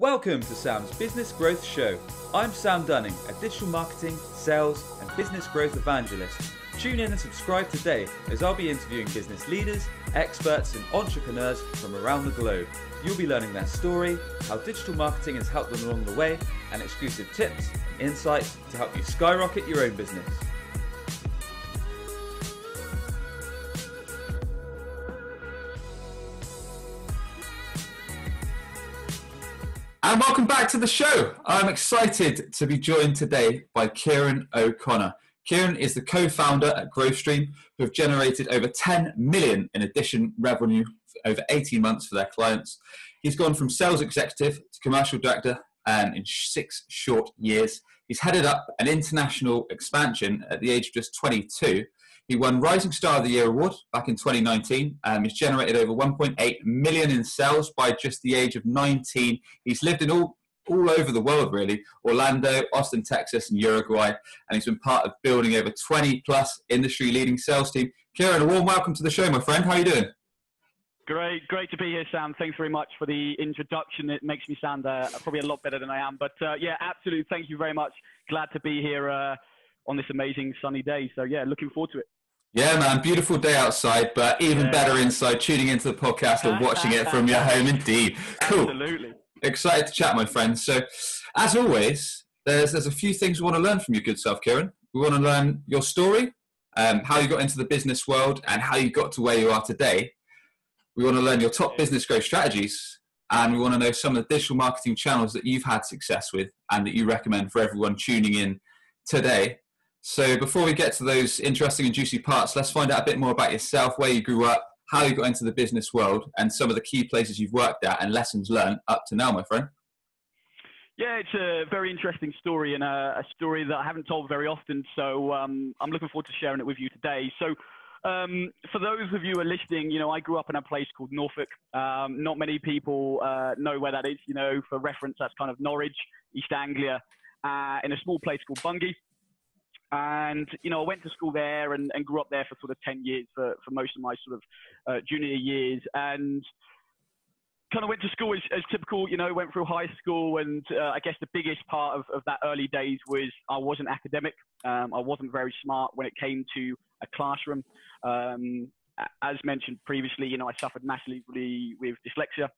Welcome to Sam's Business Growth Show. I'm Sam Dunning, a digital marketing, sales, and business growth evangelist. Tune in and subscribe today as I'll be interviewing business leaders, experts, and entrepreneurs from around the globe. You'll be learning their story, how digital marketing has helped them along the way, and exclusive tips and insights to help you skyrocket your own business. And welcome back to the show. I'm excited to be joined today by Kieren O'Connor. Kieren is the co-founder at GrowthStream, who have generated over 10 million in addition revenue over 18 months for their clients. He's gone from sales executive to commercial director um, in six short years. He's headed up an international expansion at the age of just 22. He won Rising Star of the Year award back in 2019. Um, he's generated over 1.8 million in sales by just the age of 19. He's lived in all all over the world, really. Orlando, Austin, Texas, and Uruguay. And he's been part of building over 20 plus industry leading sales team. Kieren, a warm welcome to the show, my friend. How are you doing? Great, great to be here, Sam. Thanks very much for the introduction. It makes me sound uh, probably a lot better than I am. But uh, yeah, absolutely. Thank you very much. Glad to be here uh, on this amazing sunny day. So yeah, looking forward to it. Yeah, man, beautiful day outside, but even yeah. better inside, tuning into the podcast or watching it from your home. Indeed, cool. Absolutely. Excited to chat, my friend. So, as always, there's there's a few things we want to learn from your good self, Kieren. We want to learn your story, um, how you got into the business world, and how you got to where you are today. We want to learn your top business growth strategies, and we want to know some of the digital marketing channels that you've had success with and that you recommend for everyone tuning in today. So, before we get to those interesting and juicy parts, let's find out a bit more about yourself, where you grew up, how you got into the business world and some of the key places you've worked at and lessons learned up to now, my friend. Yeah, it's a very interesting story and a, a story that I haven't told very often. So um, I'm looking forward to sharing it with you today. So um, for those of you who are listening, you know, I grew up in a place called Norfolk. Um, not many people uh, know where that is. You know, for reference, that's kind of Norwich, East Anglia, uh, in a small place called Bungay. And, you know, I went to school there and, and grew up there for sort of 10 years for, for most of my sort of uh, junior years. And kind of went to school as, as typical, you know, went through high school. And uh, I guess the biggest part of, of that early days was I wasn't academic. Um, I wasn't very smart when it came to a classroom. Um, as mentioned previously, you know, I suffered massively with dyslexia.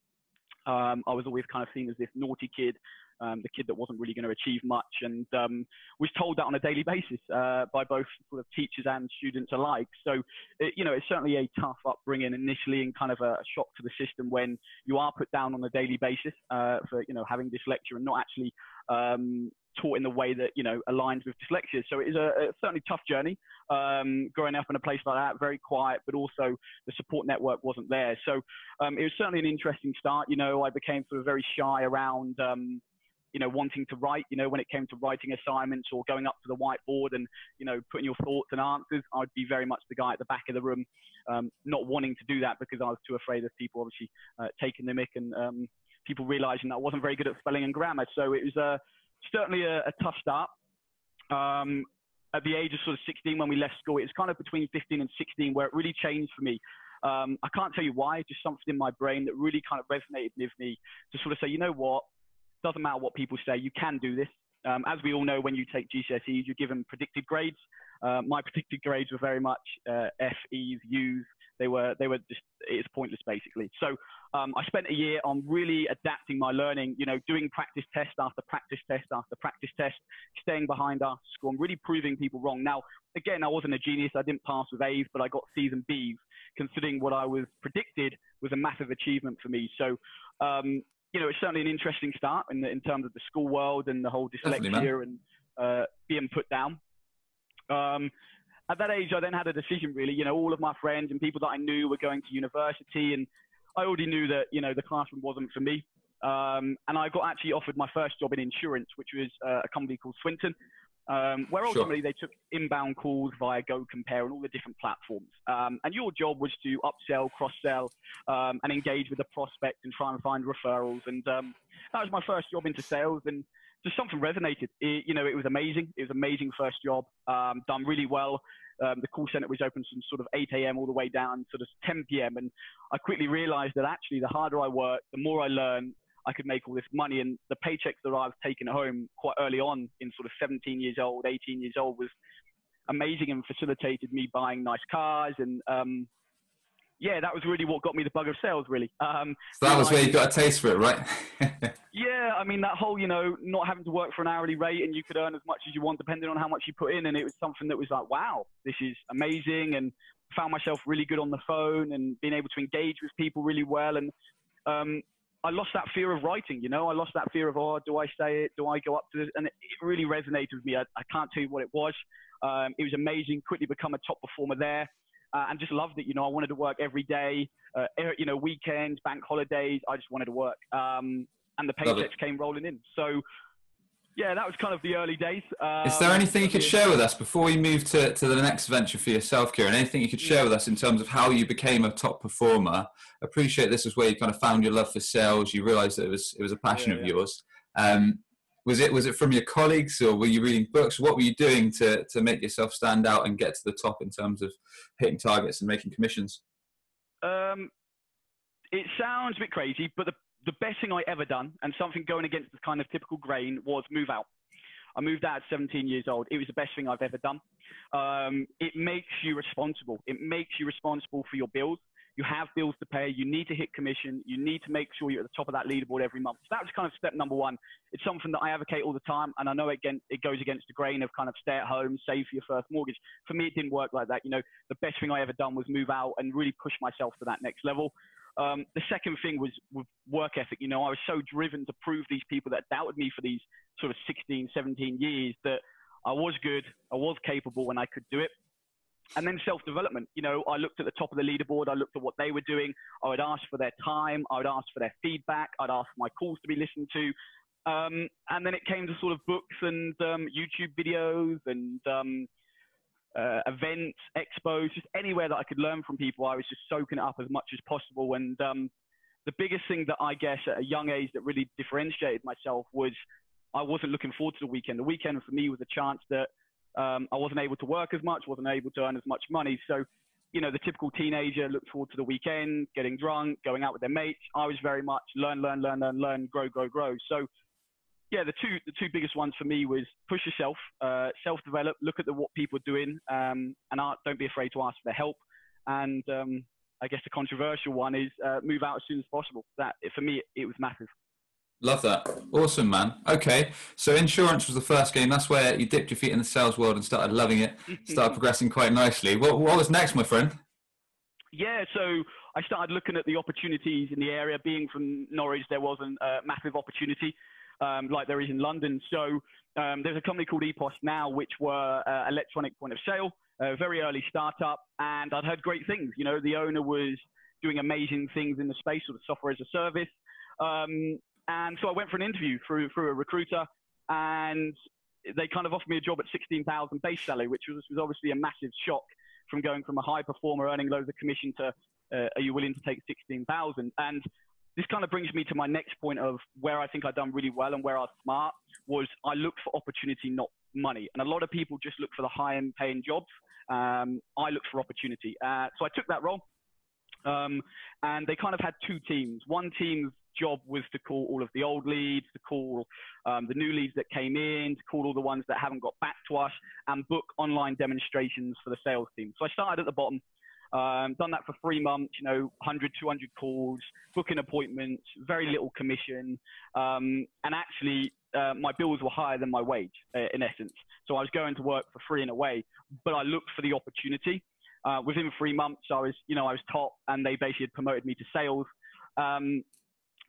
Um, I was always kind of seen as this naughty kid um, the kid that wasn't really going to achieve much, and um, was told that on a daily basis uh, by both sort of teachers and students alike. So, it, you know, it's certainly a tough upbringing initially, and kind of a, shock to the system when you are put down on a daily basis uh, for you know having dyslexia and not actually um, taught in the way that you know aligns with dyslexia. So it is a, a certainly tough journey um, growing up in a place like that, very quiet, but also the support network wasn't there. So um, it was certainly an interesting start. You know, I became sort of very shy around um, you know, wanting to write, you know, when it came to writing assignments or going up to the whiteboard and, you know, putting your thoughts and answers, I'd be very much the guy at the back of the room, um, not wanting to do that because I was too afraid of people obviously uh, taking the mic and um, people realizing that I wasn't very good at spelling and grammar. So it was uh, certainly a, a, tough start. Um, at the age of sort of 16 when we left school, it was kind of between 15 and 16 where it really changed for me. Um, I can't tell you why, just something in my brain that really kind of resonated with me to sort of say, you know what, doesn't matter what people say, you can do this. Um, as we all know, when you take GCSEs, you're given predicted grades. Uh, my predicted grades were very much uh, F, E's, U's. They were, they were just, it's pointless basically. So um, I spent a year on really adapting my learning, you know, doing practice test after practice test after practice test, staying behind after school and really proving people wrong. Now, again, I wasn't a genius. I didn't pass with A's, but I got C's and B's, considering what I was predicted was a massive achievement for me. So um, you know, it's certainly an interesting start in, in terms of the school world and the whole dyslexia and uh, being put down. Um, at that age, I then had a decision really. You know, all of my friends and people that I knew were going to university, and I already knew that, you know, the classroom wasn't for me. Um, and I got actually offered my first job in insurance, which was uh, a company called Swinton um, where ultimately sure. they took inbound calls via Go Compare and all the different platforms. Um, and your job was to upsell, cross sell, um, and engage with the prospect and try and find referrals. And um, that was my first job into sales. And just something resonated. It, you know, it was amazing. It was amazing first job, um, done really well. Um, the call center was open from sort of 8 a.m. all the way down sort of 10 p.m. And I quickly realized that actually the harder I worked, the more I learned, I could make all this money. And the paychecks that I was taking home quite early on, in sort of 17 years old, 18 years old, was amazing and facilitated me buying nice cars and um, yeah, that was really what got me the bug of sales, really. Um, so that was where you got a taste for it, right? yeah, I mean that whole, you know, not having to work for an hourly rate and you could earn as much as you want depending on how much you put in, and it was something that was like, wow, this is amazing, and found myself really good on the phone and being able to engage with people really well, and um, I lost that fear of writing, you know, I lost that fear of, oh, do I say it? Do I go up to this? And it, it really resonated with me. I, I, can't tell you what it was. Um, it was amazing. Quickly become a top performer there uh, and just loved it. You know, I wanted to work every day, uh, you know, weekends, bank holidays. I just wanted to work. Um, and the paychecks came rolling in. So, yeah, that was kind of the early days. Um, Is there anything you could share with us before we move to, to the next venture for yourself, Kieren? Anything you could share with us in terms of how you became a top performer? Appreciate this is where you kind of found your love for sales. You realised that it was it was a passion yeah, of yeah. yours. Um, was it was it from your colleagues or were you reading books what were you doing to to make yourself stand out and get to the top in terms of hitting targets and making commissions um, it sounds a bit crazy but the the best thing i ever done and something going against the kind of typical grain was move out I moved out at 17 years old. It was the best thing I've ever done. Um, it makes you responsible. It makes you responsible for your bills you have bills to pay, you need to hit commission, you need to make sure you're at the top of that leaderboard every month. So that was kind of step number one. It's something that I advocate all the time, and I know again it goes against the grain of kind of stay at home, save for your first mortgage. For me, it didn't work like that. You know, the best thing I ever done was move out and really push myself to that next level. Um, the second thing was with work ethic. You know, I was so driven to prove these people that doubted me for these sort of 16, 17 years that I was good, I was capable, and I could do it and then self-development. You know, I looked at the top of the leaderboard. I looked at what they were doing. I would ask for their time. I would ask for their feedback. I'd ask my calls to be listened to. Um, and then it came to sort of books and um, YouTube videos and um, uh, events, expos, just anywhere that I could learn from people. I was just soaking it up as much as possible. And um, the biggest thing that I guess at a young age that really differentiated myself was I wasn't looking forward to the weekend. The weekend for me was a chance that um, I wasn't able to work as much, wasn't able to earn as much money. So, you know, the typical teenager looks forward to the weekend, getting drunk, going out with their mates. I was very much learn, learn, learn, learn, learn, grow, grow, grow. So, yeah, the two the two biggest ones for me was push yourself, uh, self develop, look at the, what people are doing, um, and don't be afraid to ask for help. And um, I guess the controversial one is uh, move out as soon as possible. That for me, it was massive. Love that. Awesome, man. Okay, so insurance was the first game. That's where you dipped your feet in the sales world and started loving it. started progressing quite nicely. What, what was next, my friend? Yeah, so I started looking at the opportunities in the area. Being from Norwich, there wasn't a massive opportunity um, like there is in London. So um, there's a company called EPOS now, which were uh, electronic point of sale, a very early startup, and I'd heard great things. You know, the owner was doing amazing things in the space of the software as a service. Um, and so I went for an interview through through a recruiter, and they kind of offered me a job at 16,000 base salary, which was, was obviously a massive shock from going from a high performer earning loads of commission to uh, are you willing to take 16,000? And this kind of brings me to my next point of where I think I've done really well and where I was smart was I looked for opportunity, not money. And a lot of people just look for the high end paying jobs. Um, I looked for opportunity. Uh, so I took that role. Um, and they kind of had two teams. One team's job was to call all of the old leads, to call um, the new leads that came in, to call all the ones that haven't got back to us, and book online demonstrations for the sales team. So I started at the bottom. Um, done that for three months, you know, 100, 200 calls, booking appointments, very little commission. Um, and actually, uh, my bills were higher than my wage, uh, in essence. So I was going to work for free in a way, but I looked for the opportunity. Uh, within three months, I was, you know, I was top, and they basically had promoted me to sales. Um,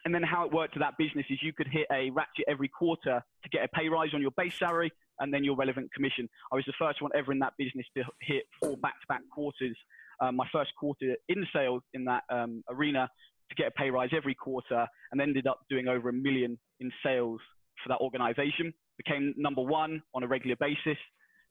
and then how it worked to that business is you could hit a ratchet every quarter to get a pay rise on your base salary and then your relevant commission. I was the first one ever in that business to hit four back-to-back quarters. Um, my first quarter in sales in that um, arena to get a pay rise every quarter, and ended up doing over a million in sales for that organization. Became number one on a regular basis.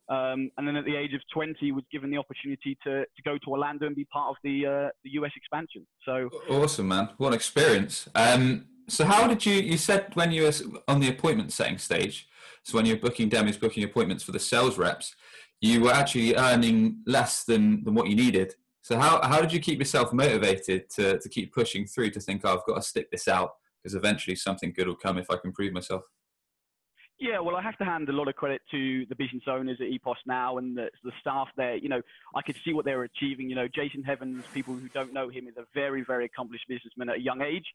Um, and then at the age of 20, was given the opportunity to, to go to Orlando and be part of the, uh, the US expansion. So awesome, man! What an experience. Um, so how did you? You said when you were on the appointment setting stage, so when you're booking demos, booking appointments for the sales reps, you were actually earning less than, than what you needed. So how, how did you keep yourself motivated to, to keep pushing through to think, oh, I've got to stick this out because eventually something good will come if I can prove myself. Yeah, well, I have to hand a lot of credit to the business owners at EPOS now and the, the staff there. You know, I could see what they were achieving. You know, Jacyn Heavens, people who don't know him, is a very, very accomplished businessman at a young age.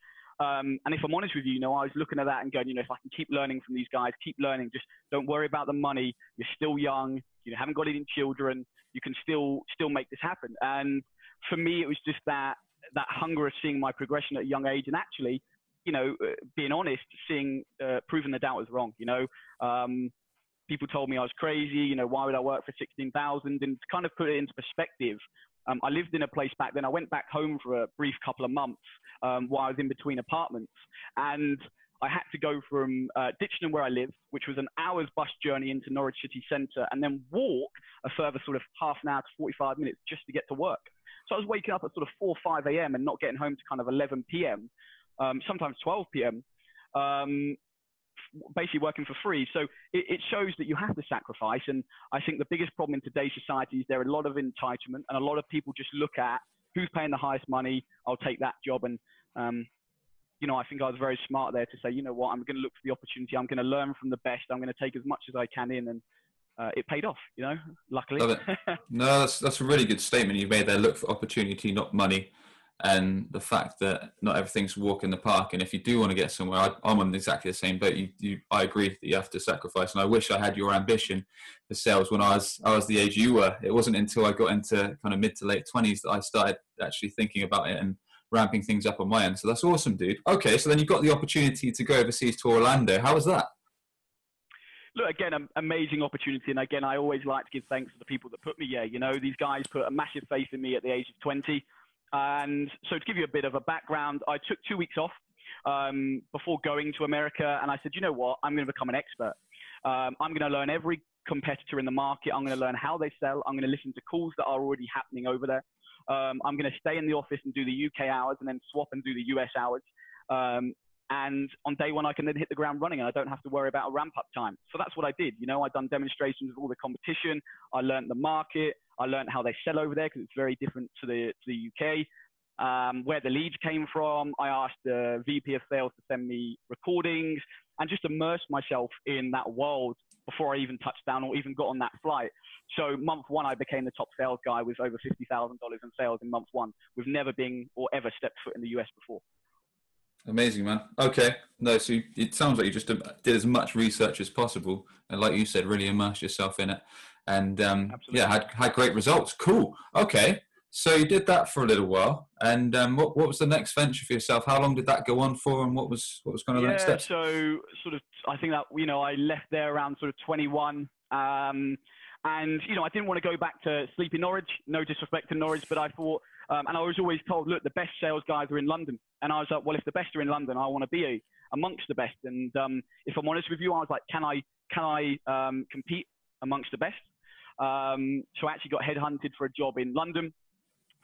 Um, and if I'm honest with you, you know, I was looking at that and going, you know, if I can keep learning from these guys, keep learning, just don't worry about the money. You're still young. You know, haven't got any children. You can still still make this happen. And for me, it was just that that hunger of seeing my progression at a young age, and actually, you know, uh, being honest, seeing uh, proving the doubt was wrong. You know, um, people told me I was crazy. You know, why would I work for sixteen thousand? And to kind of put it into perspective, um, I lived in a place back then. I went back home for a brief couple of months um, while I was in between apartments, and I had to go from uh, where I live, which was an hour's bus journey into Norwich city centre, and then walk a further sort of half an hour to 45 minutes just to get to work. So I was waking up at sort of 4 5 a.m. and not getting home to kind of 11 p.m., um, sometimes 12 p.m. Um, basically working for free. So it, it, shows that you have to sacrifice. And I think the biggest problem in today's society is there are a lot of entitlement and a lot of people just look at who's paying the highest money. I'll take that job. And, um, you know, I think I was very smart there to say, you know what, I'm going to look for the opportunity. I'm going to learn from the best. I'm going to take as much as I can in. And uh, it paid off, you know, luckily. no, that's, that's a really good statement you made there. Look for opportunity, not money and the fact that not everything's walk in the park. And if you do want to get somewhere, I, am on exactly the same boat. You, you, I agree that you have to sacrifice. And I wish I had your ambition for sales when I was I was the age you were. It wasn't until I got into kind of mid to late twenties that I started actually thinking about it and ramping things up on my end. So that's awesome, dude. Okay, so then you got the opportunity to go overseas to Orlando. How was that? Look, again, an amazing opportunity. And again, I always like to give thanks to the people that put me here. You know, these guys put a massive faith in me at the age of 20. And so to give you a bit of a background, I took two weeks off um, before going to America, and I said, you know what, I'm going to become an expert. Um, I'm going to learn every competitor in the market. I'm going to learn how they sell. I'm going to listen to calls that are already happening over there. Um, I'm going to stay in the office and do the UK hours, and then swap and do the US hours. Um, and on day one, I can then hit the ground running, and I don't have to worry about a ramp up time. So that's what I did. You know, I'd done demonstrations of all the competition. I learned the market. I learned how they sell over there because it's very different to the, to the UK. Um, where the leads came from. I asked the VP of sales to send me recordings and just immerse myself in that world before I even touched down or even got on that flight. So month one, I became the top sales guy with over $50,000 in sales in month one with never being or ever stepped foot in the US before. Amazing, man. Okay. No, so it sounds like you just did as much research as possible. And like you said, really immerse yourself in it and um, yeah, had had great results. Cool. Okay, so you did that for a little while, and um, what what was the next venture for yourself? How long did that go on for, and what was what was kind of yeah, the next step? So sort of, I think that you know I left there around sort of 21. Um, and you know, I didn't want to go back to sleep in Norwich. No disrespect to Norwich, but I thought, um, and I was always told, look, the best sales guys are in London. And I was like, well, if the best are in London, I want to be a, amongst the best. And um, if I'm honest with you, I was like, can I can I um, compete amongst the best? Um, so I actually got headhunted for a job in London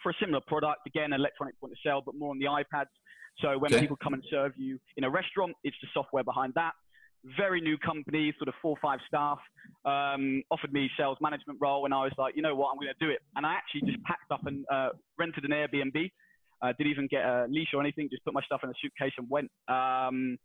for a similar product, again, electronic point of sale, but more on the iPads. So when okay. people come and serve you in a restaurant, it's the software behind that. Very new company, sort of four or five staff, um, offered me sales management role, and I was like, you know what, I'm going to do it. And I actually just packed up and uh, rented an Airbnb. Uh, didn't even get a leash or anything, just put my stuff in a suitcase and went. Um,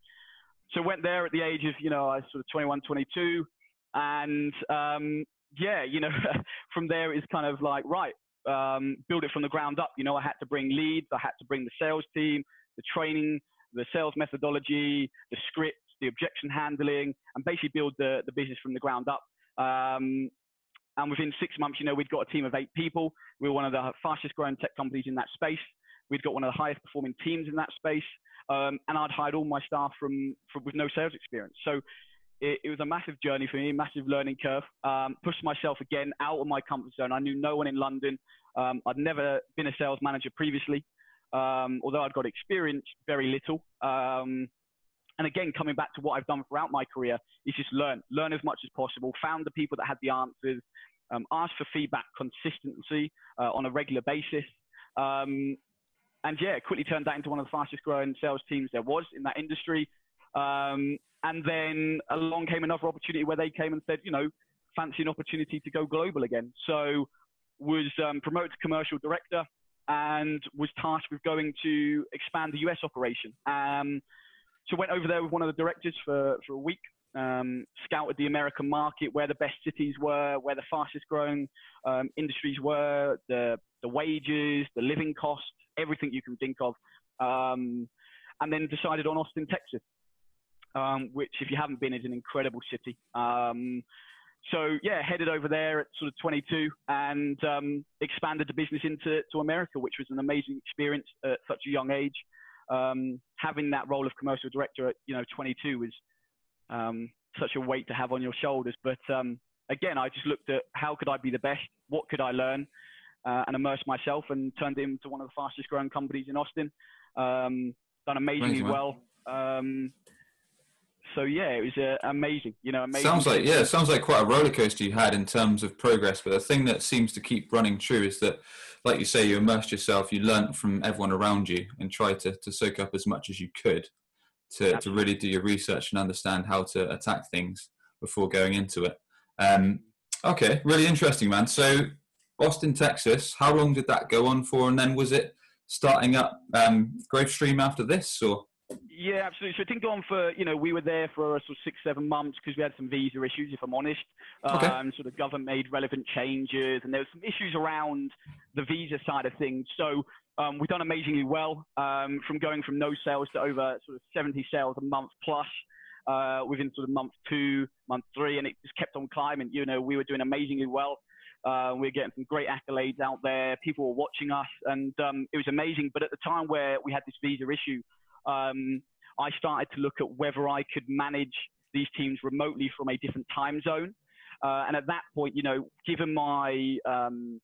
so went there at the age of, you know, I was sort of 21, 22, and um, yeah, you know, from there it's kind of like, right, um, build it from the ground up. You know, I had to bring leads, I had to bring the sales team, the training, the sales methodology, the scripts, the objection handling, and basically build the, the business from the ground up. Um, and within six months, you know, we'd got a team of eight people. We were one of the fastest growing tech companies in that space. We'd got one of the highest performing teams in that space. Um, and I'd hired all my staff from, from with no sales experience. So it, it, was a massive journey for me, massive learning curve. Um, pushed myself again out of my comfort zone. I knew no one in London. Um, I'd never been a sales manager previously, um, although I'd got experience, very little. Um, and again, coming back to what I've done throughout my career, is just learn, learn as much as possible. Found the people that had the answers. Um, asked for feedback consistency uh, on a regular basis. Um, and yeah, quickly turned that into one of the fastest growing sales teams there was in that industry. Um, and then along came another opportunity where they came and said, you know, fancy an opportunity to go global again. So was um, promoted to commercial director and was tasked with going to expand the US operation. Um, so went over there with one of the directors for, for a week, um, scouted the American market, where the best cities were, where the fastest growing um, industries were, the, the wages, the living costs, everything you can think of. Um, and then decided on Austin, Texas, um, which, if you haven't been, is an incredible city. Um, so yeah, headed over there at sort of 22 and um, expanded the business into to America, which was an amazing experience at such a young age. Um, having that role of commercial director at you know 22 was um, such a weight to have on your shoulders. But um, again, I just looked at how could I be the best, what could I learn, uh, and immerse myself, and turned it into one of the fastest growing companies in Austin. Um, done amazingly Amazing, well. So yeah, it was uh, amazing. You know, amazing. Sounds like yeah, sounds like quite a roller coaster you had in terms of progress. But the thing that seems to keep running true is that, like you say, you immersed yourself, you learnt from everyone around you, and tried to to soak up as much as you could to to really do your research and understand how to attack things before going into it. Um, okay, really interesting, man. So Austin, Texas. How long did that go on for? And then was it starting up um, Growth Stream after this, or? Yeah, absolutely. So it didn't go on for, you know, we were there for sort of six, seven months because we had some visa issues, if I'm honest. Okay. Um, sort of government made relevant changes and there were some issues around the visa side of things. So um, we've done amazingly well um, from going from no sales to over sort of 70 sales a month plus. Uh, within sort of month two, month three, and it just kept on climbing. You know, we were doing amazingly well. Uh, we were getting some great accolades out there. People were watching us, and um, it was amazing. But at the time where we had this visa issue, um, I started to look at whether I could manage these teams remotely from a different time zone. Uh, and at that point, you know, given my, um,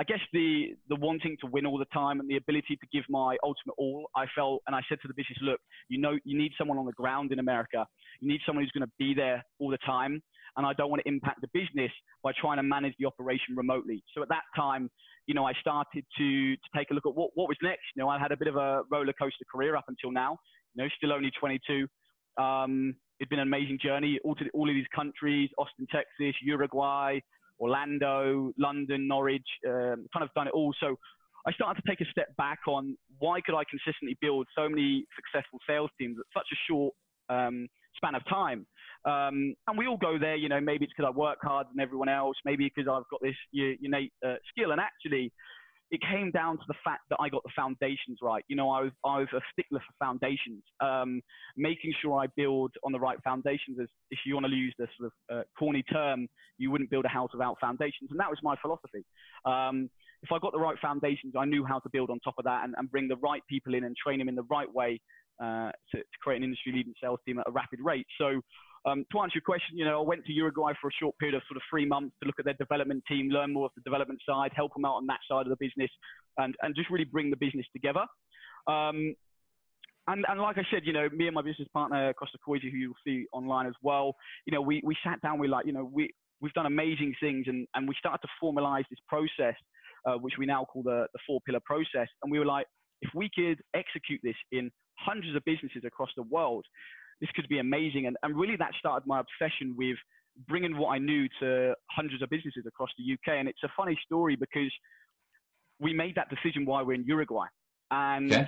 I guess the the wanting to win all the time and the ability to give my ultimate all, I felt, and I said to the business, look, you know, you need someone on the ground in America. You need someone who's going to be there all the time, and I don't want to impact the business by trying to manage the operation remotely. So at that time, you know, I started to, to take a look at what, what was next. You know, I had a bit of a roller coaster career up until now, you know, still only 22. Um, it's been an amazing journey. All, to, all of these countries, Austin, Texas, Uruguay, Orlando, London, Norwich, um, kind of done it all. So I started to take a step back on why could I consistently build so many successful sales teams at such a short um, span of time. Um, and we all go there, you know, maybe it's because I work harder than everyone else, maybe because I've got this innate uh, skill. And actually, it came down to the fact that I got the foundations right. You know, I was, I was a stickler for foundations, um, making sure I build on the right foundations. As if you want to use this sort of uh, corny term, you wouldn't build a house without foundations. And that was my philosophy. Um, if I got the right foundations, I knew how to build on top of that and, and bring the right people in and train them in the right way uh, to, to, create an industry leading sales team at a rapid rate. So um, to answer your question, you know, I went to Uruguay for a short period of sort of three months to look at their development team, learn more of the development side, help them out on that side of the business, and, and just really bring the business together. Um, and, and like I said, you know, me and my business partner, Costa Coisi, who you'll see online as well, you know, we, we sat down, we like, you know, we, we've done amazing things and, and we started to formalize this process, uh, which we now call the, the four pillar process. And we were like, if we could execute this in hundreds of businesses across the world, this could be amazing. And, and really that started my obsession with bringing what I knew to hundreds of businesses across the UK. And it's a funny story because we made that decision while we're in Uruguay. And yeah.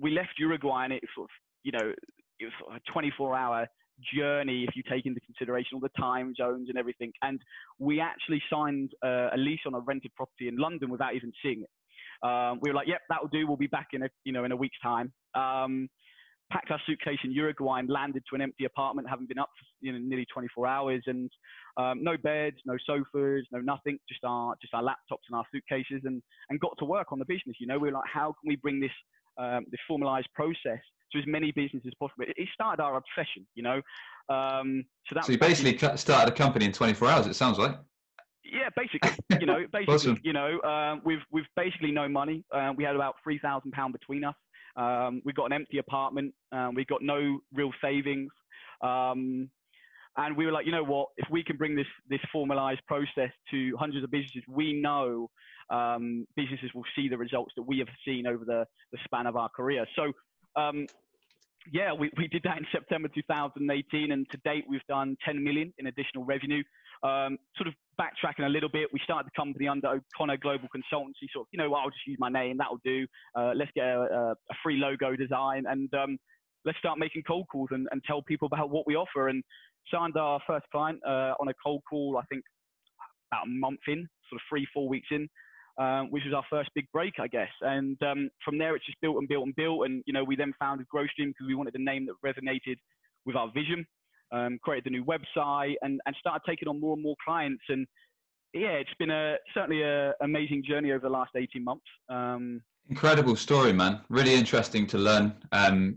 we left Uruguay and it sort of, you know, it was a 24 hour journey if you take into consideration all the time zones and everything. And we actually signed uh, a lease on a rented property in London without even seeing it. Um, we were like, yep, that will do. We'll be back in a, you know, in a week's time. Um, packed our suitcase in Uruguay and landed to an empty apartment, having been up for you know, nearly 24 hours, and um, no beds, no sofas, no nothing, just our just our laptops and our suitcases, and and got to work on the business. You know, we were like, how can we bring this um, this formalized process to as many businesses as possible? It, it started our obsession. You know, um, so that. So you basically started a company in 24 hours. It sounds like. Yeah, basically, you know, basically, awesome. you know, um, we've we've basically no money. Uh, we had about three thousand pound between us. Um, we got an empty apartment. Um, we got no real savings. Um, and we were like, you know what? If we can bring this this formalized process to hundreds of businesses, we know um, businesses will see the results that we have seen over the, the span of our career. So, um, yeah, we, we did that in September 2018, and to date we've done 10 million in additional revenue. Um, sort of backtracking a little bit, we started the company under O'Connor Global Consultancy. Sort of, you know, I'll just use my name, that'll do. Uh, let's get a, a, free logo design, and um, let's start making cold calls and, and tell people about what we offer. And signed our first client uh, on a cold call, I think about a month in, sort of three, four weeks in. Um, which was our first big break, I guess. And um, from there, it's just built and built and built. And you know, we then founded GrowthStream because we wanted a name that resonated with our vision. Um, created the new website and, and started taking on more and more clients. And yeah, it's been a certainly an amazing journey over the last 18 months. Um, Incredible story, man. Really interesting to learn um,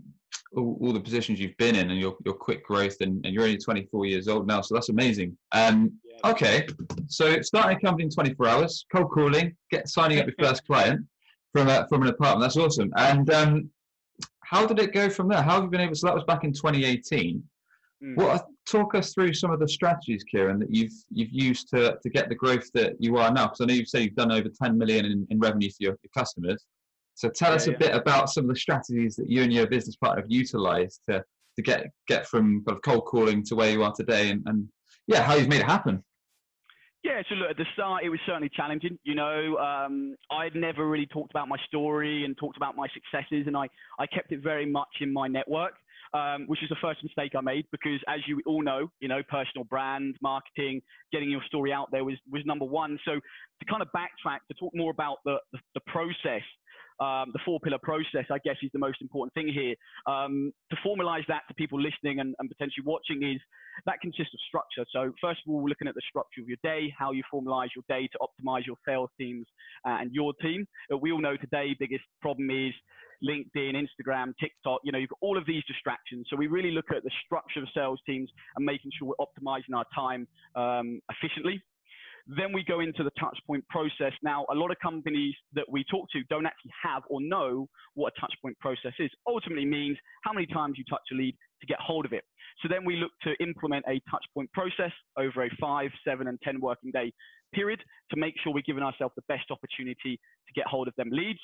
all, all, the positions you've been in and your, your quick growth. And, and, you're only 24 years old now, so that's amazing. Um, yeah. Okay, so starting a company in 24 hours, cold calling, get signing up your first client from a, from an apartment. That's awesome. And um, how did it go from there? How have you been able? So that was back in 2018. Mm. What talk us through some of the strategies, Kieren, that you've you've used to to get the growth that you are now? Because I know you've said you've done over 10 million in, in revenue for your, your customers. So tell yeah, us a yeah. bit about some of the strategies that you and your business partner have utilized to to get get from kind of cold calling to where you are today, and, and yeah, how you've made it happen. Yeah, so look, at the start, it was certainly challenging. You know, um, I'd never really talked about my story and talked about my successes, and I, I kept it very much in my network um, which is the first mistake I made because, as you all know, you know, personal brand marketing, getting your story out there was was number one. So to kind of backtrack to talk more about the the, the process. Um, the four pillar process, I guess, is the most important thing here. Um, to formalize that to people listening and, and, potentially watching is that consists of structure. So, first of all, we're looking at the structure of your day, how you formalize your day to optimize your sales teams uh, and your team. Uh, we all know today, biggest problem is LinkedIn, Instagram, TikTok, you know, you've got all of these distractions. So we really look at the structure of sales teams and making sure we're optimizing our time um, efficiently. Then we go into the touchpoint process. Now, a lot of companies that we talk to don't actually have or know what a touchpoint process is. Ultimately means how many times you touch a lead to get hold of it. So then we look to implement a touchpoint process over a five, seven, and 10 working day period to make sure we're giving ourselves the best opportunity to get hold of them leads.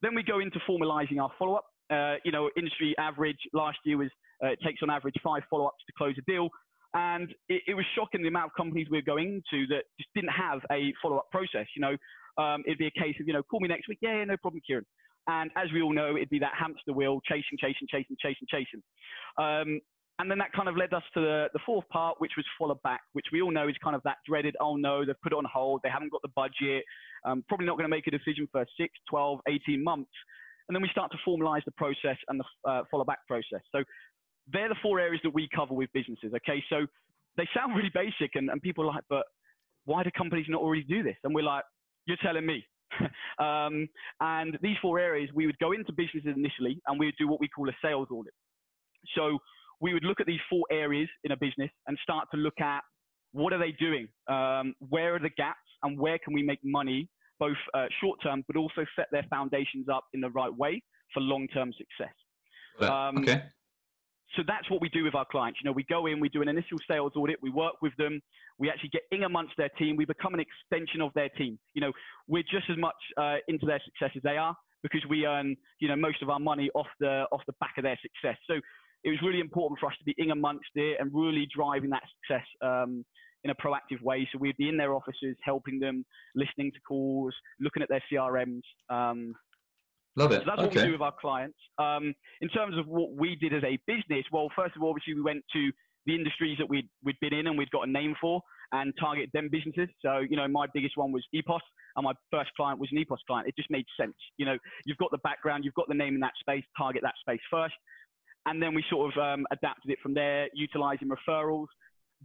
Then we go into formalizing our follow-up. Uh, you know, industry average last year was uh, it takes on average five follow-ups to close a deal. And it, it, was shocking the amount of companies we were going to that just didn't have a follow-up process. You know, um, it'd be a case of, you know, call me next week. Yeah, no problem, Kieren. And as we all know, it'd be that hamster wheel, chasing, chasing, chasing, chasing, chasing. Um, and then that kind of led us to the, the fourth part, which was follow back, which we all know is kind of that dreaded, oh no, they've put it on hold, they haven't got the budget, um, probably not going to make a decision for 6, 12, 18 months. And then we start to formalize the process and the uh, follow back process. So they're the four areas that we cover with businesses. Okay, so they sound really basic, and, and people are like, but why do companies not already do this? And we're like, you're telling me. um, and these four areas, we would go into businesses initially, and we would do what we call a sales audit. So we would look at these four areas in a business and start to look at what are they doing, um, where are the gaps, and where can we make money, both uh, short term, but also set their foundations up in the right way for long term success. Um, okay. So that's what we do with our clients. You know, we go in, we do an initial sales audit, we work with them, we actually get in amongst their team, we become an extension of their team. You know, we're just as much uh, into their success as they are because we earn, you know, most of our money off the off the back of their success. So it was really important for us to be in amongst it and really driving that success um, in a proactive way. So we'd be in their offices, helping them, listening to calls, looking at their CRMs. Um, Love it. So that's okay. what we do with our clients. Um, in terms of what we did as a business, well, first of all, obviously we went to the industries that we'd, we'd been in and we'd got a name for and target them businesses. So, you know, my biggest one was EPOS and my first client was an EPOS client. It just made sense. You know, you've got the background, you've got the name in that space, target that space first. And then we sort of um, adapted it from there, utilizing referrals.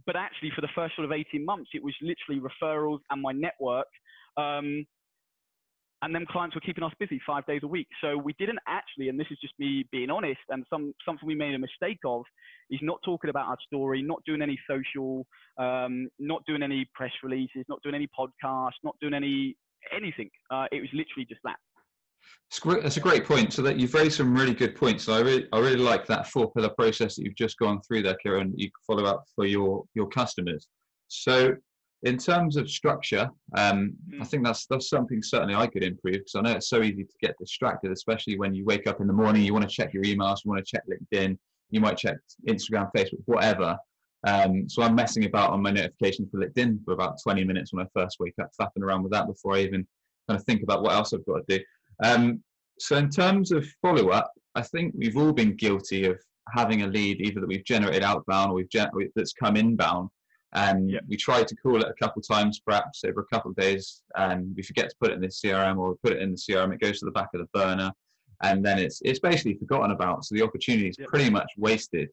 But actually, for the first sort of 18 months, it was literally referrals and my network. Um, and then clients were keeping us busy five days a week. So we didn't actually, and this is just me being honest, and some something we made a mistake of, is not talking about our story, not doing any social, um, not doing any press releases, not doing any podcasts, not doing any anything. Uh, it was literally just that. That's a great point. So that you've raised some really good points. So I really, I really like that four pillar process that you've just gone through there, Kieren. You follow up for your your customers. So in terms of structure, um, I think that's that's something certainly I could improve because I know it's so easy to get distracted, especially when you wake up in the morning. You want to check your emails, you want to check LinkedIn, you might check Instagram, Facebook, whatever. Um, so I'm messing about on my notifications for LinkedIn for about 20 minutes when I first wake up, faffing around with that before I even kind of think about what else I've got to do. Um, so in terms of follow up, I think we've all been guilty of having a lead either that we've generated outbound or we've gen- that's come inbound, and Yep. we try to call it a couple times, perhaps over a couple of days, and we forget to put it in the CRM or we put it in the CRM, it goes to the back of the burner, and then it's it's basically forgotten about. So the opportunity is Yep. pretty much wasted.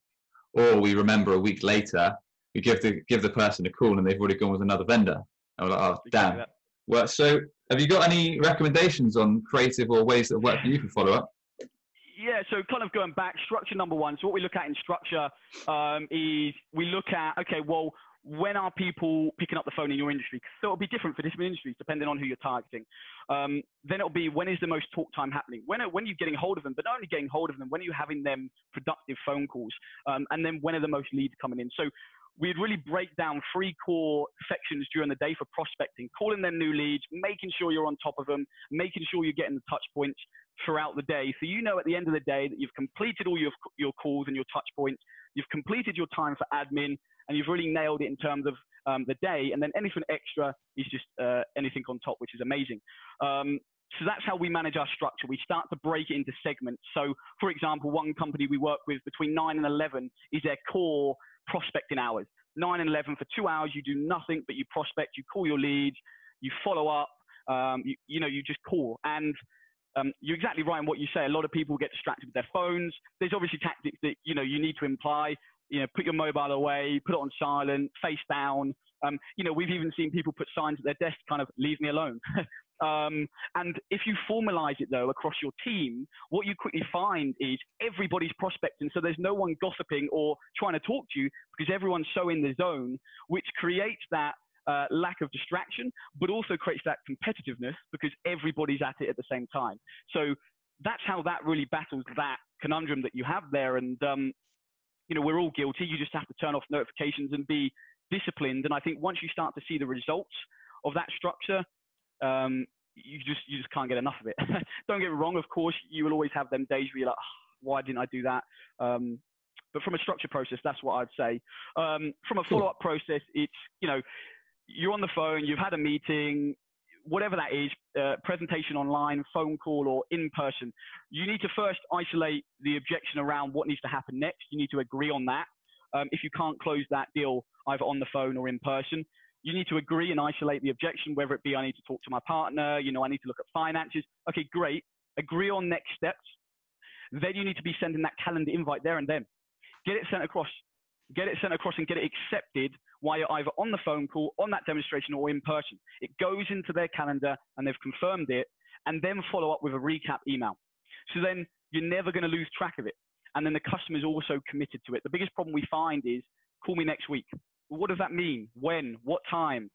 Or we remember a week later, we give the give the person a call and they've already gone with another vendor. And we're like, oh damn. Well, so have you got any recommendations on creative or ways that work for you for follow up? Yeah, so kind of going back, structure number one. So what we look at in structure um, is we look at okay, well, when are people picking up the phone in your industry? So it'll be different for different industries depending on who you're targeting. Um, then it'll be when is the most talk time happening? When are, when are you getting hold of them? But not only getting hold of them, when are you having them productive phone calls? Um, and then when are the most leads coming in? So we'd really break down three core sections during the day for prospecting, calling them new leads, making sure you're on top of them, making sure you're getting the touch points throughout the day. So you know at the end of the day that you've completed all your, your calls and your touch points, you've completed your time for admin, and you've really nailed it in terms of um, the day. And then anything extra is just uh, anything on top, which is amazing. Um, so that's how we manage our structure. We start to break it into segments. So, for example, one company we work with between 9 and 11 is their core prospecting hours. 9 and 11 for two hours, you do nothing but you prospect, you call your leads, you follow up, um, you, you know, you just call. And um, you're exactly right in what you say. A lot of people get distracted with their phones. There's obviously tactics that you know you need to imply. You know, put your mobile away, put it on silent, face down. Um, you know, we've even seen people put signs at their desk, kind of "Leave me alone." um, and if you formalize it though across your team, what you quickly find is everybody's prospecting, so there's no one gossiping or trying to talk to you because everyone's so in the zone, which creates that uh, lack of distraction, but also creates that competitiveness because everybody's at it at the same time. So that's how that really battles that conundrum that you have there. And, um, you know, we're all guilty. You just have to turn off notifications and be disciplined. And I think once you start to see the results of that structure, um, you just you just can't get enough of it. Don't get me wrong. Of course, you will always have them days where you're like, oh, why didn't I do that? Um, but from a structure process, that's what I'd say. Um, from a follow-up process, it's you know you're on the phone, you've had a meeting, whatever that is, uh, presentation online, phone call, or in person. You need to first isolate the objection around what needs to happen next. You need to agree on that. Um, if you can't close that deal either on the phone or in person, you need to agree and isolate the objection, whether it be I need to talk to my partner, you know, I need to look at finances. Okay, great. Agree on next steps. Then you need to be sending that calendar invite there and then. Get it sent across. Get it sent across and get it accepted while you're either on the phone call, on that demonstration, or in person. It goes into their calendar and they've confirmed it, and then follow up with a recap email. So then you're never going to lose track of it. And then the customer is also committed to it. The biggest problem we find is call me next week. What does that mean? When? What time?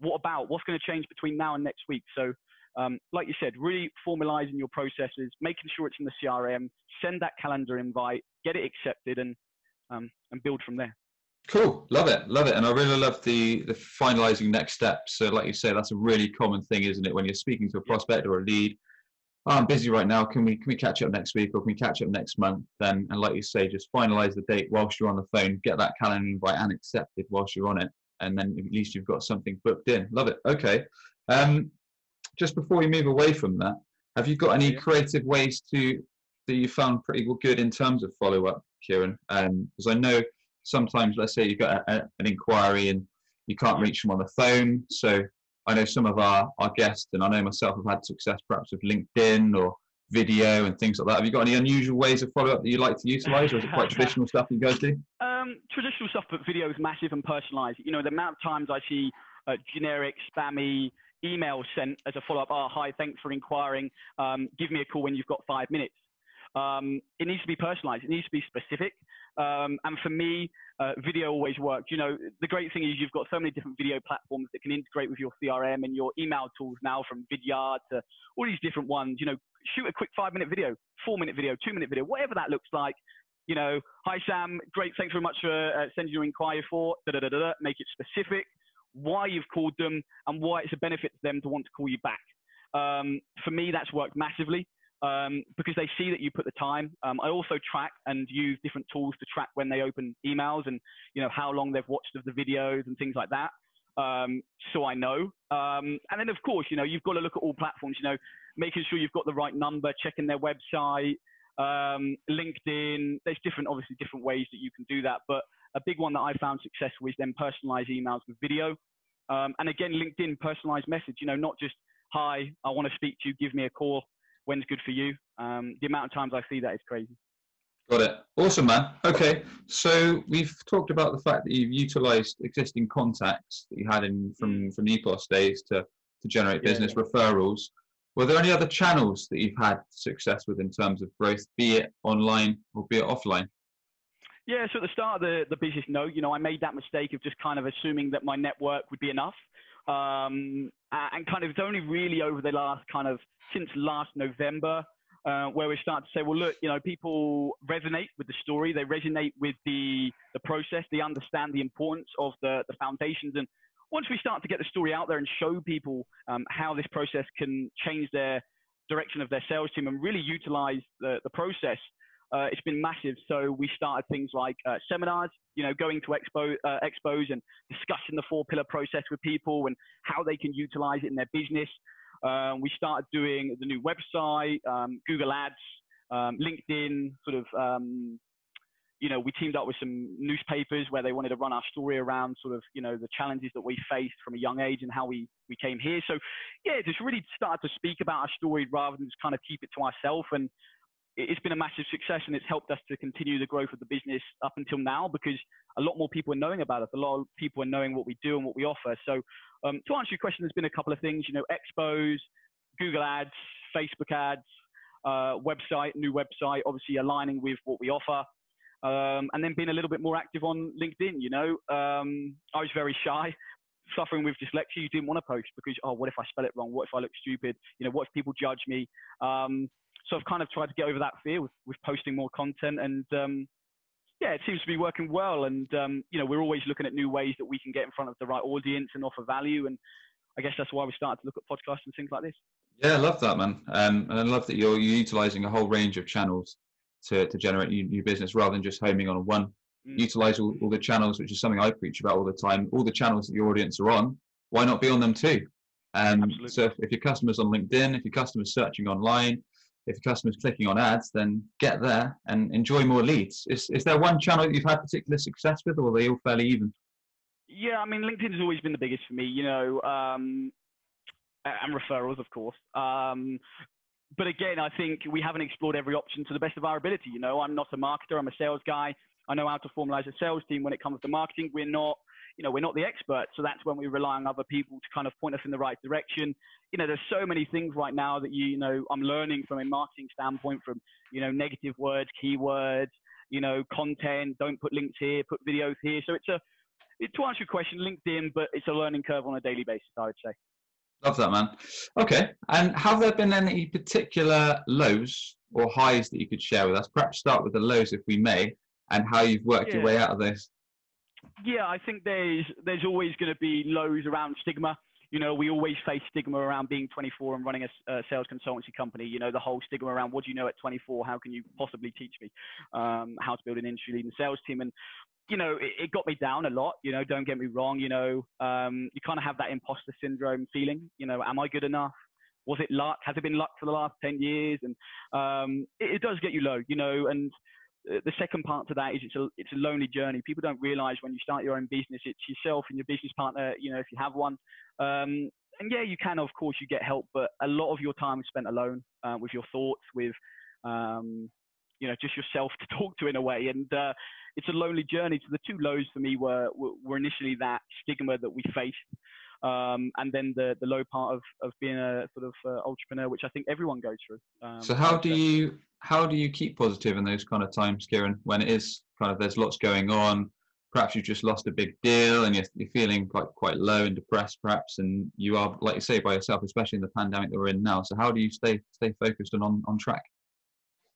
What about? What's going to change between now and next week? So, um, like you said, really formalizing your processes, making sure it's in the CRM, send that calendar invite, get it accepted, and um, and build from there. Cool, love it, love it, and I really love the the finalising next steps. So, like you say, that's a really common thing, isn't it? When you're speaking to a prospect or a lead, oh, I'm busy right now. Can we can we catch up next week or can we catch up next month? Then, and like you say, just finalise the date whilst you're on the phone, get that calendar invite and accepted whilst you're on it, and then at least you've got something booked in. Love it. Okay. Um, just before we move away from that, have you got any creative ways to that you found pretty good in terms of follow up, Kieren? Because I know sometimes, let's say you've got a, a, an inquiry and you can't reach them on the phone. So I know some of our, our guests, and I know myself, have had success perhaps with LinkedIn or video and things like that. Have you got any unusual ways of follow up that you like to utilize, or is it quite traditional stuff you guys do? Um, traditional stuff, but video is massive and personalized. You know, the amount of times I see uh, generic, spammy emails sent as a follow up. Oh, hi, thanks for inquiring. Um, give me a call when you've got five minutes. Um, it needs to be personalized. It needs to be specific. Um, and for me, uh, video always works. You know, the great thing is you've got so many different video platforms that can integrate with your CRM and your email tools now, from Vidyard to all these different ones. You know, shoot a quick five minute video, four minute video, two minute video, whatever that looks like. You know, hi Sam, great, thanks very much for uh, sending your inquiry for. Da, da, da, da. Make it specific, why you've called them, and why it's a benefit to them to want to call you back. Um, for me, that's worked massively um, because they see that you put the time. Um, I also track and use different tools to track when they open emails and you know how long they've watched of the videos and things like that. Um, so I know. Um, and then of course, you know, you've got to look at all platforms. You know, making sure you've got the right number, checking their website. Um, LinkedIn, there's different, obviously different ways that you can do that, but a big one that I found successful is then personalized emails with video. Um, and again, LinkedIn personalized message, you know, not just, hi, I want to speak to you, give me a call, when's good for you. Um, the amount of times I see that is crazy. Got it. Awesome, man. Okay, so we've talked about the fact that you've utilized existing contacts that you had in from mm. from EPOS days to to generate business yeah. referrals. Were there any other channels that you've had success with in terms of growth, be it online or be it offline? Yeah, so at the start of the, the business no, you know, I made that mistake of just kind of assuming that my network would be enough. Um, and kind of it's only really over the last kind of since last November uh, where we start to say, well, look, you know, people resonate with the story, they resonate with the the process, they understand the importance of the the foundations, and once we start to get the story out there and show people um, how this process can change their direction of their sales team and really utilize the, the process, uh, it's been massive. So we started things like uh, seminars, you know, going to expo, uh, expos and discussing the four pillar process with people and how they can utilize it in their business. Um, we started doing the new website, um, Google Ads, um, LinkedIn, sort of, um, you know, we teamed up with some newspapers where they wanted to run our story around sort of, you know, the challenges that we faced from a young age and how we, we came here. So, yeah, just really started to speak about our story rather than just kind of keep it to ourselves. And it's been a massive success and it's helped us to continue the growth of the business up until now because a lot more people are knowing about us. A lot of people are knowing what we do and what we offer. So um, to answer your question, there's been a couple of things, you know, expos, Google ads, Facebook ads, uh, website, new website, obviously aligning with what we offer. Um, and then being a little bit more active on LinkedIn, you know, um, I was very shy, suffering with dyslexia. You didn't want to post because, oh, what if I spell it wrong? What if I look stupid? You know, what if people judge me? So I've kind of tried to get over that fear with, with posting more content and um, yeah, it seems to be working well. And um, you know, we're always looking at new ways that we can get in front of the right audience and offer value. And I guess that's why we started to look at podcasts and things like this. Yeah, I love that, man. Um, and I love that you're, you're utilizing a whole range of channels to, to generate new, new business rather than just homing on one. Mm. Utilize all, all the channels, which is something I preach about all the time. All the channels that your audience are on, why not be on them too? Um, so if, if your customers on LinkedIn, if your customers searching online, if your customer's clicking on ads, then get there and enjoy more leads. Is, is there one channel that you've had particular success with, or are they all fairly even? Yeah, I mean, LinkedIn has always been the biggest for me, you know, um, and referrals, of course. Um, but again, I think we haven't explored every option to the best of our ability. You know, I'm not a marketer, I'm a sales guy. I know how to formalize a sales team when it comes to marketing. We're not you know, we're not the experts. So that's when we rely on other people to kind of point us in the right direction. You know, there's so many things right now that you, you know, I'm learning from a marketing standpoint from, you know, negative words, keywords, you know, content, don't put links here, put videos here. So it's a, it, to answer your question, LinkedIn, but it's a learning curve on a daily basis, I would say. Love that, man. Okay. And have there been any particular lows or highs that you could share with us? Perhaps start with the lows, if we may, and how you've worked yeah. your way out of this. Yeah, I think there's there's always going to be lows around stigma. You know, we always face stigma around being 24 and running a, a, sales consultancy company. You know, the whole stigma around what do you know at 24? How can you possibly teach me um, how to build an industry leading sales team? And you know, it, it, got me down a lot. You know, don't get me wrong. You know, um, you kind of have that imposter syndrome feeling. You know, am I good enough? Was it luck? Has it been luck for the last 10 years? And um, it, it does get you low. You know, and the second part to that is it's a it's a lonely journey. People don't realize when you start your own business, it's yourself and your business partner. You know, if you have one. Um, and yeah, you can of course you get help, but a lot of your time is spent alone uh, with your thoughts, with um, you know just yourself to talk to in a way. And uh, it's a lonely journey. So the two lows for me were were initially that stigma that we faced. Um, and then the, the low part of, of being a sort of uh, entrepreneur, which I think everyone goes through. Um, so how do you how do you keep positive in those kind of times, Kieren, when it is kind of there's lots going on? Perhaps you've just lost a big deal and you're, you're feeling quite quite low and depressed, perhaps, and you are, like you say, by yourself, especially in the pandemic that we're in now. So how do you stay stay focused and on, on track?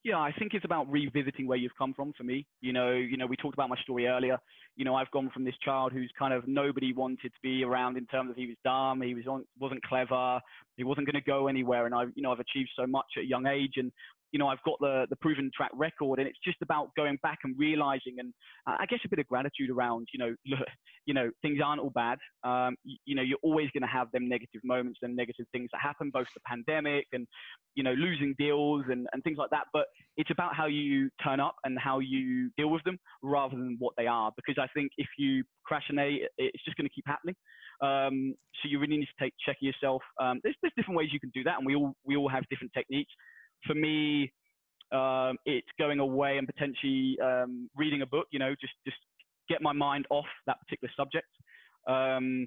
Yeah, I think it's about revisiting where you've come from for me. You know, you know, we talked about my story earlier. You know, I've gone from this child who's kind of nobody wanted to be around in terms of he was dumb, he was on, wasn't clever, he wasn't going to go anywhere, and I, you know, I've achieved so much at a young age, and you know, I've got the, the proven track record and it's just about going back and realizing and uh, I guess a bit of gratitude around, you know, look, you know, things aren't all bad. Um, you, you, know, you're always going to have them negative moments and negative things that happen, both the pandemic and, you know, losing deals and, and things like that. But it's about how you turn up and how you deal with them rather than what they are. Because I think if you procrastinate, it's just going to keep happening. Um, so you really need to take check yourself. Um, there's, there's different ways you can do that, and we all we all have different techniques. For me, um, it's going away and potentially um, reading a book. You know, just just get my mind off that particular subject. Um,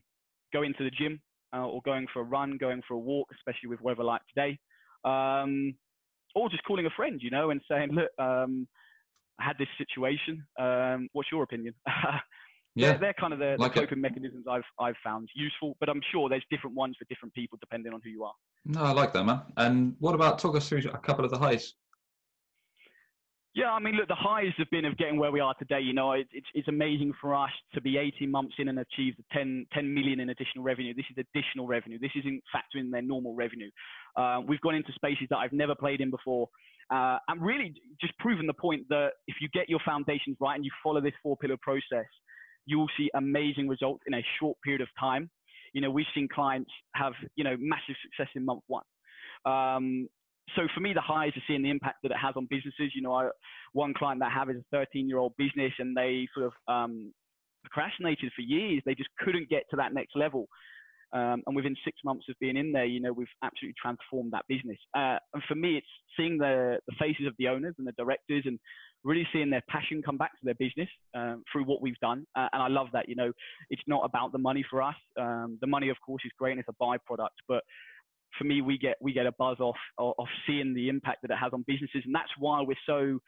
going to the gym uh, or going for a run, going for a walk, especially with weather like today. Um, or just calling a friend, you know, and saying, look, um, I had this situation. Um, what's your opinion? yeah, they're, they're, kind of the, like the coping it. mechanisms I've I've found useful, but I'm sure there's different ones for different people depending on who you are. No, I like that, man. And what about talk us through a couple of the highs? Yeah, I mean, look, the highs have been of getting where we are today. You know, it, it's, it's amazing for us to be 18 months in and achieve the 10, 10 million in additional revenue. This is additional revenue. This isn't factoring in their normal revenue. Uh, we've gone into spaces that I've never played in before. Uh, and really just proven the point that if you get your foundations right and you follow this four pillar process, you will see amazing results in a short period of time. You know, we've seen clients have, you know, massive success in month one. Um, so for me, the highs are seeing the impact that it has on businesses. You know, I, one client that I have is a 13 year old business and they sort of um, procrastinated for years. They just couldn't get to that next level. Um, and within six months of being in there, you know, we've absolutely transformed that business. Uh, and for me, it's seeing the, the faces of the owners and the directors and really seeing their passion come back to their business um, through what we've done. Uh, and I love that, you know, it's not about the money for us. Um, the money, of course, is great and it's a byproduct, but for me, we get we get a buzz off of seeing the impact that it has on businesses, and that's why we're so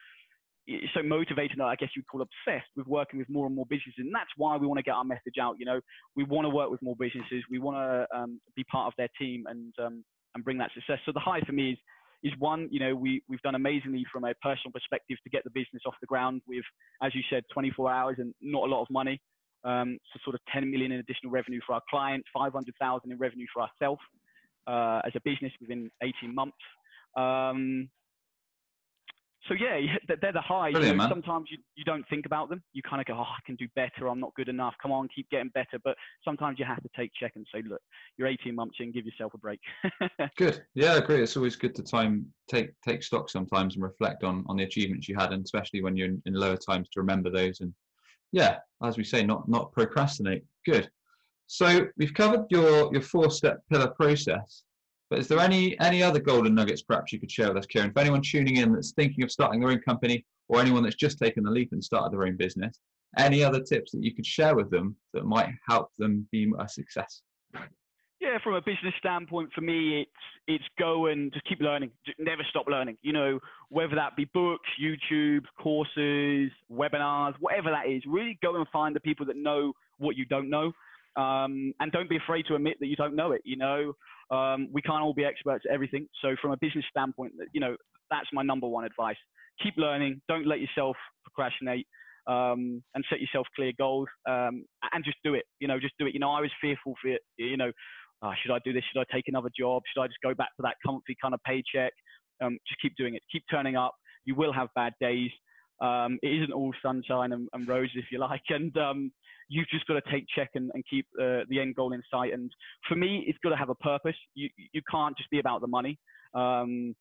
so motivated. I guess you'd call obsessed with working with more and more businesses, and that's why we want to get our message out. You know, we want to work with more businesses. We want to um, be part of their team and um, and bring that success. So the high for me is is one, you know, we, we've done amazingly from a personal perspective to get the business off the ground with, as you said, 24 hours and not a lot of money. Um, so sort of 10 million in additional revenue for our clients, 500,000 in revenue for ourselves uh, as a business within 18 months. Um, so yeah, they're the highs. You know, sometimes you, you don't think about them. You kind of go, oh, I can do better. I'm not good enough. Come on, keep getting better. But sometimes you have to take check and say, look, you're 18 months in. Give yourself a break. good. Yeah, I agree. It's always good to time take take stock sometimes and reflect on on the achievements you had, and especially when you're in, in lower times to remember those. And yeah, as we say, not not procrastinate. Good. So we've covered your your four step pillar process, but is there any any other golden nuggets perhaps you could share with us, Kieren? For anyone tuning in that's thinking of starting their own company, or anyone that's just taken the leap and started their own business, any other tips that you could share with them that might help them be a success? Yeah, from a business standpoint, for me, it's it's go and just keep learning. Never stop learning. You know, whether that be books, YouTube, courses, webinars, whatever that is. Really go and find the people that know what you don't know um, and don't be afraid to admit that you don't know it. You know, um, we can't all be experts at everything. So from a business standpoint, you know, that's my number one advice. Keep learning. Don't let yourself procrastinate. Um, and set yourself clear goals um, and just do it. You know, just do it. You know, I was fearful for it. You know, oh, should I do this? Should I take another job? Should I just go back to that comfy kind of paycheck? Um, just keep doing it. Keep turning up. You will have bad days. Um, it isn't all sunshine and, and, roses, if you like. And um, you've just got to take check and, and keep uh, the end goal in sight. And for me, it's got to have a purpose. You you can't just be about the money. Um,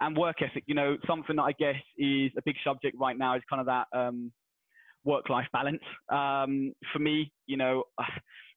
and work ethic, you know, something that I guess is a big subject right now is kind of that um, work-life balance. Um, for me, you know,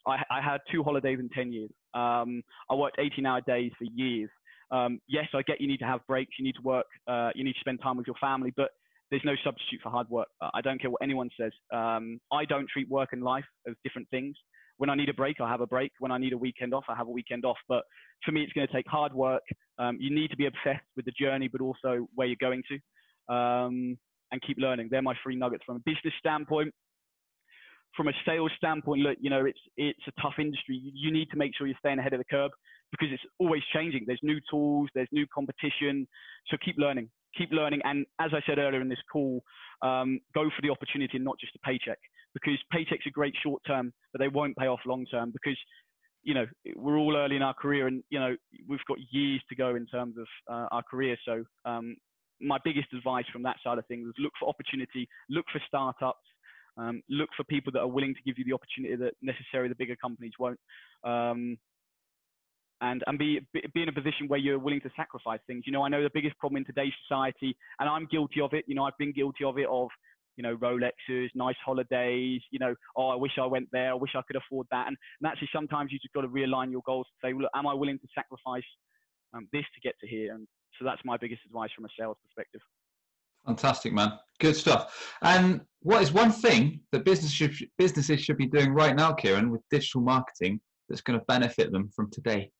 I, I, had two holidays in 10 years. Um, I worked 18-hour days for years. Um, yes, I get you need to have breaks, you need to work, uh, you need to spend time with your family, but there's no substitute for hard work. I don't care what anyone says. Um, I don't treat work and life as different things. When I need a break, I have a break. When I need a weekend off, I have a weekend off. But for me, it's going to take hard work. Um, you need to be obsessed with the journey, but also where you're going to, um, and keep learning. They're my three nuggets from a business standpoint. From a sales standpoint, look, you know, it's it's a tough industry. You, you need to make sure you're staying ahead of the curve because it's always changing. There's new tools, there's new competition. So keep learning keep learning. And as I said earlier in this call, um, go for the opportunity and not just a paycheck because paychecks are great short term, but they won't pay off long term because, you know, we're all early in our career and, you know, we've got years to go in terms of uh, our career. So um, my biggest advice from that side of things is look for opportunity, look for startups, um, look for people that are willing to give you the opportunity that necessarily the bigger companies won't. Um, and, and be, be in a position where you're willing to sacrifice things. You know, I know the biggest problem in today's society, and I'm guilty of it. You know, I've been guilty of it of, you know, Rolexes, nice holidays, you know, oh, I wish I went there. I wish I could afford that. And, and actually, sometimes you just got to realign your goals to say, well, look, am I willing to sacrifice um, this to get to here? And so that's my biggest advice from a sales perspective. Fantastic, man. Good stuff. And what is one thing that business should, businesses should be doing right now, Kieren, with digital marketing that's going to benefit them from today?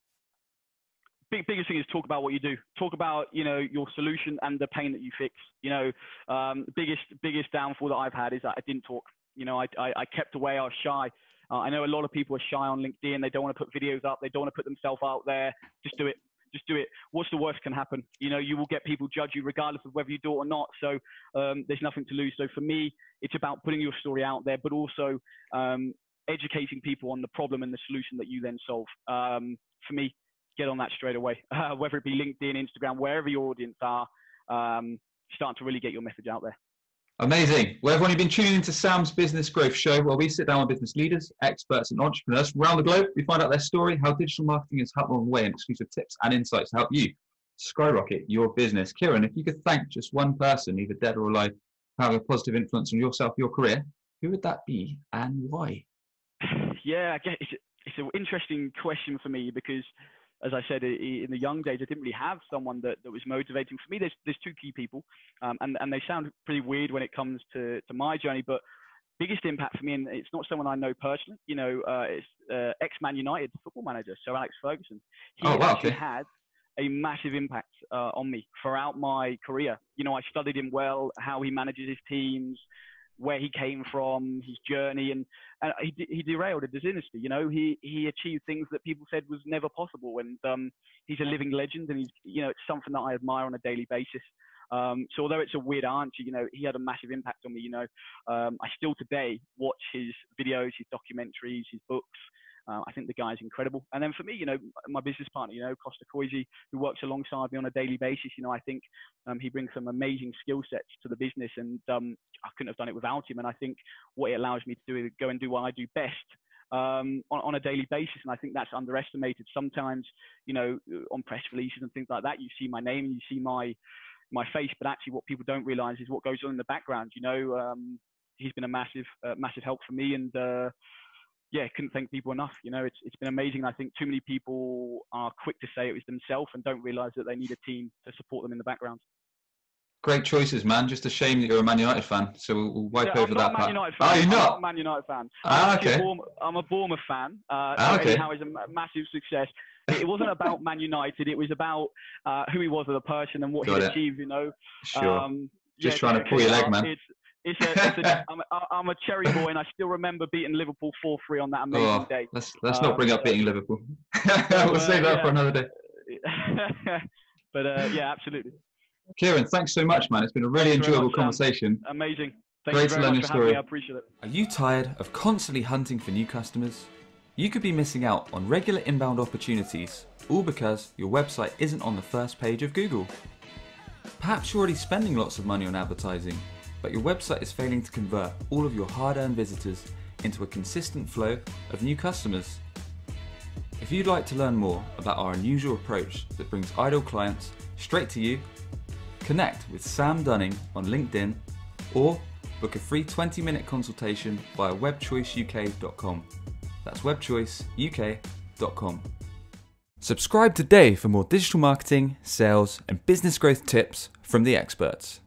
Big, biggest thing is talk about what you do. Talk about you know your solution and the pain that you fix. You know, um, biggest biggest downfall that I've had is that I didn't talk. You know, I I, I kept away. I was shy. Uh, I know a lot of people are shy on LinkedIn. They don't want to put videos up. They don't want to put themselves out there. Just do it just do it. What's the worst can happen? You know, you will get people judge you regardless of whether you do it or not. So um, there's nothing to lose. So for me, it's about putting your story out there, but also um, educating people on the problem and the solution that you then solve. Um, for me, get on that straight away, uh, whether it be LinkedIn, Instagram, wherever your audience are, um, starting to really get your message out there. Amazing. Well, everyone, you've been tuning into Sam's Business Growth Show, where we sit down with business leaders, experts, and entrepreneurs from around the globe. We find out their story, how digital marketing has helped along the way, and exclusive tips and insights to help you skyrocket your business. Kieren, if you could thank just one person, either dead or alive, having a positive influence on yourself, your career, who would that be and why? Yeah, I guess it's, it's an interesting question for me because as I said, in the young days, I didn't really have someone that, that was motivating. For me, there's, there's two key people, um, and, and they sound pretty weird when it comes to, to my journey, but biggest impact for me, and it's not someone I know personally, you know, uh, it's uh, ex-Man United football manager, Sir Alex Ferguson. He oh, wow, actually okay. had a massive impact uh, on me throughout my career. You know, I studied him well, how he manages his teams, where he came from, his journey, and, and he, he derailed a dynasty. You know, he he achieved things that people said was never possible, and um, he's a living legend, and he's you know it's something that I admire on a daily basis. Um, so although it's a weird answer, you know, he had a massive impact on me. You know, um, I still today watch his videos, his documentaries, his books. Uh, I think the guy's incredible. And then for me, you know, my business partner, you know, Costa Coisy, who works alongside me on a daily basis, you know, I think um, he brings some amazing skill sets to the business, and um, I couldn't have done it without him. And I think what it allows me to do is go and do what I do best. Um, on, on, a daily basis. And I think that's underestimated. Sometimes, you know, on press releases and things like that, you see my name and you see my my face, but actually, what people don't realize is what goes on in the background. You know, um, he's been a massive uh, massive help for me, and uh, yeah, couldn't thank people enough. You know, it's it's been amazing. I think too many people are quick to say it was themselves and don't realise that they need a team to support them in the background. Great choices, man. Just a shame that you're a Man United fan. So we'll, we'll wipe yeah, over that. Part. United fan. Oh, you're I'm not? a Man United fan. Ah, okay. I'm a Bournemouth fan. Uh, ah, okay. Anyhow, it's a massive success. It wasn't about Man United. It was about uh, who he was as a person and what he achieved. You know. Sure. Um, Just yeah, trying to pull your leg, man. It's, it's a, it's a, I'm, a, I'm a cherry boy, and I still remember beating Liverpool 4 3 on that amazing oh, day. Let's, let's not bring up uh, beating Liverpool. we'll save that yeah. for another day. but uh, yeah, absolutely. Kieren, thanks so much, man. It's been a really thanks enjoyable much, conversation. Sam. Amazing. Thank Great you very much for story. Me. I appreciate it. Are you tired of constantly hunting for new customers? You could be missing out on regular inbound opportunities, all because your website isn't on the first page of Google. Perhaps you're already spending lots of money on advertising but your website is failing to convert all of your hard earned visitors into a consistent flow of new customers. If you'd like to learn more about our unusual approach that brings ideal clients straight to you, connect with Sam Dunning on LinkedIn or book a free 20 minute consultation via webchoiceuk.com. That's webchoiceuk.com. Subscribe today for more digital marketing, sales, and business growth tips from the experts.